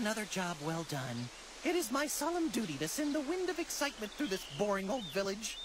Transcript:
Another job well done. It is my solemn duty to send the wind of excitement through this boring old village.